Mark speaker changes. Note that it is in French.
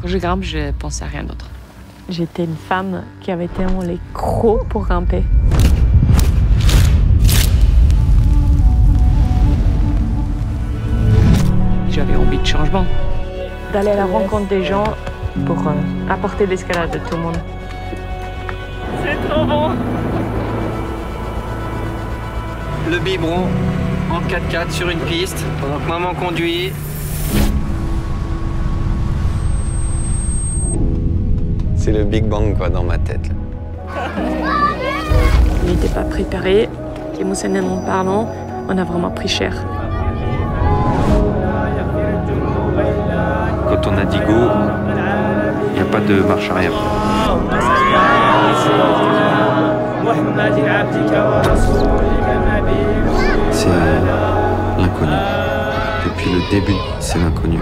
Speaker 1: Quand je grimpe, je pense à rien d'autre.
Speaker 2: J'étais une femme qui avait tellement les crocs pour grimper.
Speaker 1: J'avais envie de changement.
Speaker 2: D'aller à la rencontre des gens pour euh, apporter l'escalade à tout le monde.
Speaker 1: C'est trop bon
Speaker 3: Le biberon en 4x4 sur une piste pendant que maman conduit. C'est le Big Bang quoi dans ma tête.
Speaker 2: On n'était pas préparé, émotionnellement parlant, on a vraiment pris cher.
Speaker 4: Quand on a dit go, il n'y a pas de marche arrière. C'est l'inconnu. Depuis le début, c'est l'inconnu.